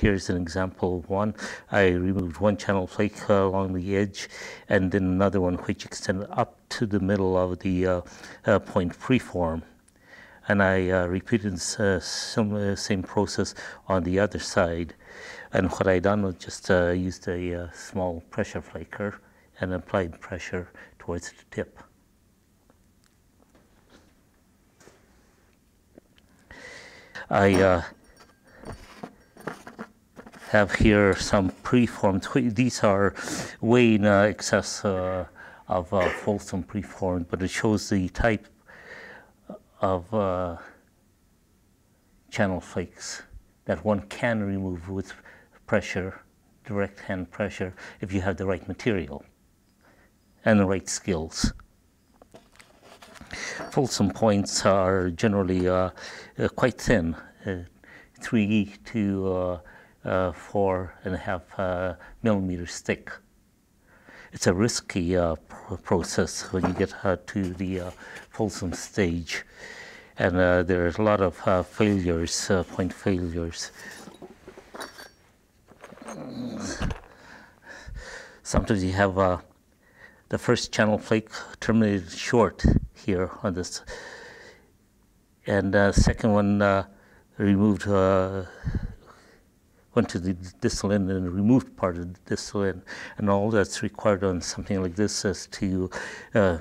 here's an example of one. I removed one channel flake uh, along the edge and then another one which extended up to the middle of the uh, uh, point preform. And I uh, repeated this uh, similar, same process on the other side. And what I done was just uh, used a small pressure flaker and applied pressure towards the tip. I uh, have here some preformed, these are way in uh, excess uh, of uh, Folsom preformed, but it shows the type of uh, channel flakes that one can remove with pressure, direct hand pressure, if you have the right material and the right skills. Folsom points are generally uh, uh, quite thin, three to uh, uh, four and a half millimeters thick. It's a risky process when you get to the Folsom stage, and there's a lot of failures, point failures. Sometimes you have the first channel flake terminated short here on this. And uh, second one uh, removed, uh, went to the end and removed part of the distal end. And all that's required on something like this is to uh,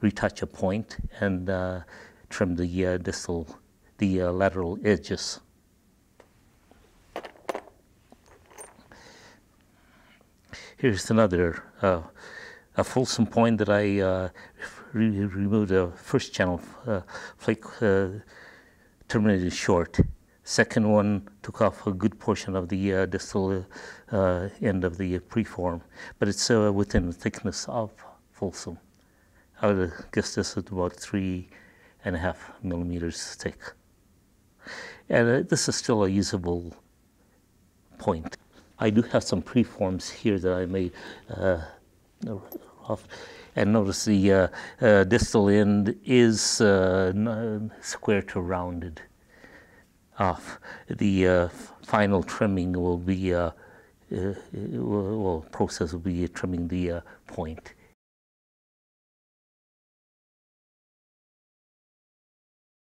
retouch a point and uh, trim the uh, distal, the lateral edges. Here's another uh, a Folsom point that I uh, re removed a first channel uh, flake uh, terminated short. Second one took off a good portion of the uh, distal uh, end of the preform, but it's within the thickness of Folsom. I would guess this is about three and a half millimeters thick. And this is still a usable point. I do have some preforms here that I made uh, off. And notice the uh, uh, distal end is uh, square to rounded. The uh, final trimming will be, uh, will, process will be trimming the point.